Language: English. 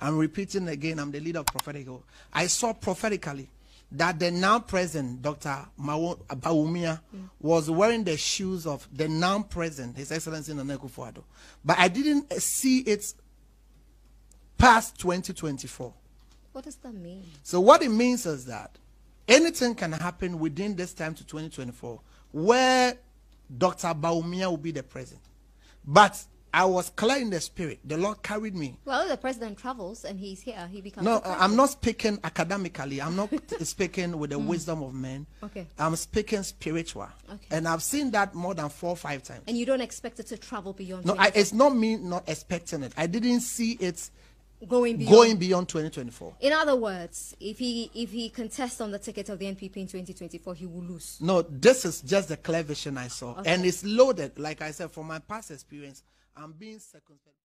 I'm repeating again, I'm the leader of Prophetic Hope. I saw prophetically that the now president, Dr. Mawo Bawumia, mm. was wearing the shoes of the now president, His Excellency Nana Akufo-Addo. But I didn't see it past 2024. What does that mean? So what it means is that anything can happen within this time to 2024 where Dr. Bawumia will be the president. But I was clear in the spirit. The Lord carried me. Well, the president travels and he's here. He becomes. No, uh, I'm not speaking academically. I'm not speaking with the wisdom of men. Okay. I'm speaking spiritual. Okay. And I've seen that more than four or five times. And you don't expect it to travel beyond. No, I, it's not me not expecting it. I didn't see it going beyond. going beyond 2024. In other words, if he if he contests on the ticket of the NPP in 2024, he will lose. No, this is just the clear vision I saw. Okay. And it's loaded. Like I said, from my past experience, I'm being circumspect.